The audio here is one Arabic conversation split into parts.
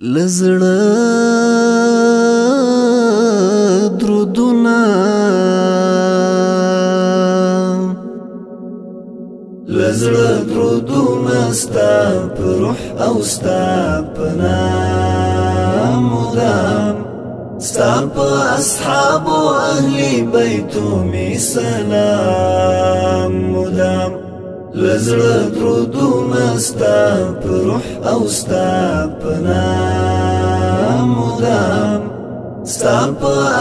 لزړه درودونه لزړه درودونه ستا په روح او ستا په نام مدام ستا په اصحاب او اهل بیتو می سلام مدام لزړه درودونه ستا په روح او ستا په نام ستا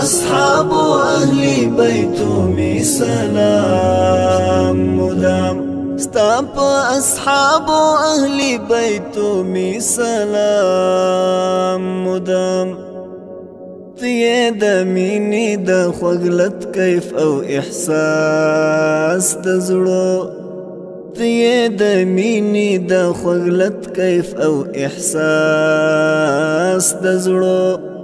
أصحاب أهل بیتو می سلام مدام. ستا أصحاب أهل بیتو می سلام مدام. تیه د مینې د خوګلت کیف أو إحساس د زړه تیه د مینې د خوګلت کیف أو إحساس زړه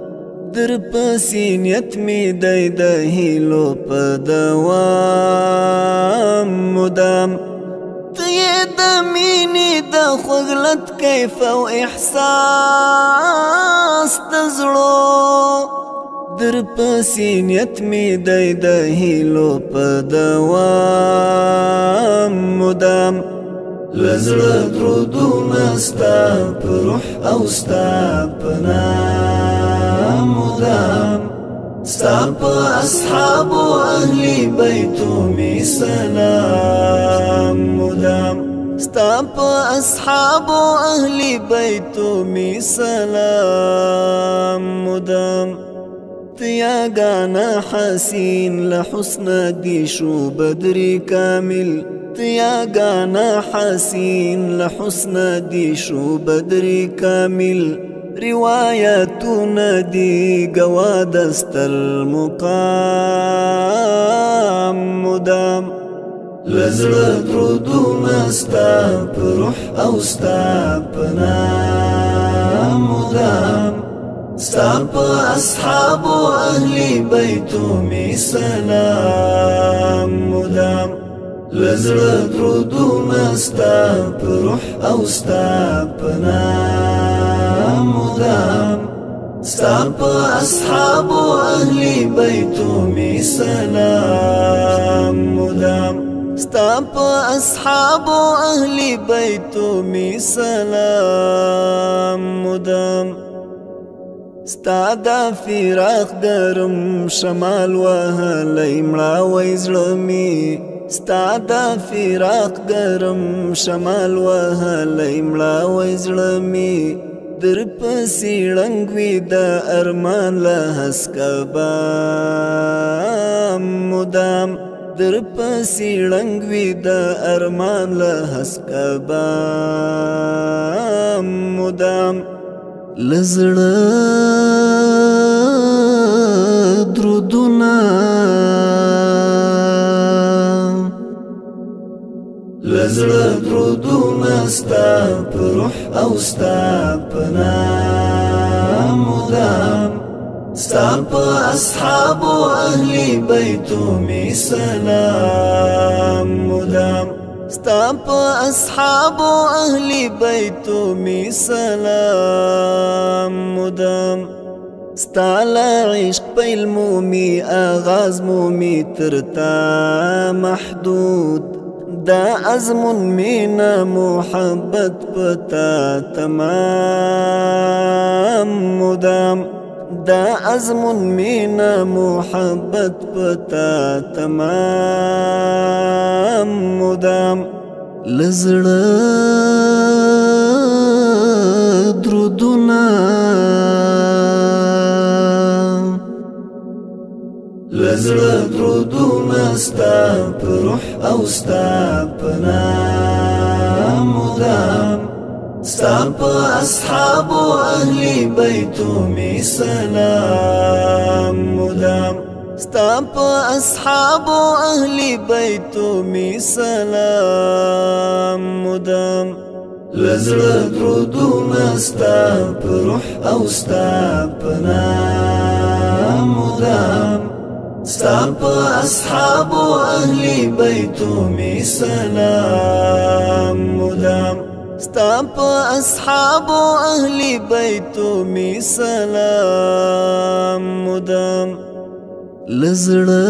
در پسینیت می د د هیلو په دوام مدام. تیه د مینې د خوګلت کیف أو احساس د زړه در پسینیت می دی د هیلو په دوام مدام. لزړه درودونه ستا په روح أو ستا نام. مدام ستا په أصحاب أو أهل بیتو می سلام مدام ستا په أصحاب أو أهل بیتو می سلام مدام يا قانا حسين لحسن ديشو بدري كامل. يا قانا حسين لحسن ديشو بدري كامل. رواياتنا دي قواد المقام مدام. لزړه درودونه ستا په روح أو ستا په نام مدام. ستا اصحاب أهل بیتو می سلام مدام. لزړه درودونه ستا په روح أو ستا په نام ستا په أصحاب أو أهل بیتو می سلام مدام. ستا په أصحاب أو أهل بیتو می سلام مدام. ستا دا فراق گرم شمال وهلی مړه وای زړه می ستا دا فراق گرم شمال وهلی مړه وای زړه می در پسې ړنګوي د ارمان له حسکبا مدام در پسې ړنګوي د ارمان له حسکبا مدام لزړه ستا روح أو ستا نام. مدام ستا اصحاب أو أهل بیتو می سلام مدام ستا اصحاب أو أهل بیتو می سلام مدام ستا عشق پیل مومی آغاز مومی ترتا محدود. دا ازمون مینا محبت پتا تمام مدام دا ازمون مینا محبت پتا تمام مدام لزړه لزړه درودونه ستا په روح أو ستا په نام مدام ستا په أصحاب أو أهل بیتو می سلام مدام. ستا په أصحاب أو أهل بیتو می سلام مدام. لزړه درودونه ستا په روح أو ستا په نام. ستا په اصحاب او اهل بیتو می سلام. مدام. ستا په اصحاب او اهل بیتو می سلام. مدام. لزړه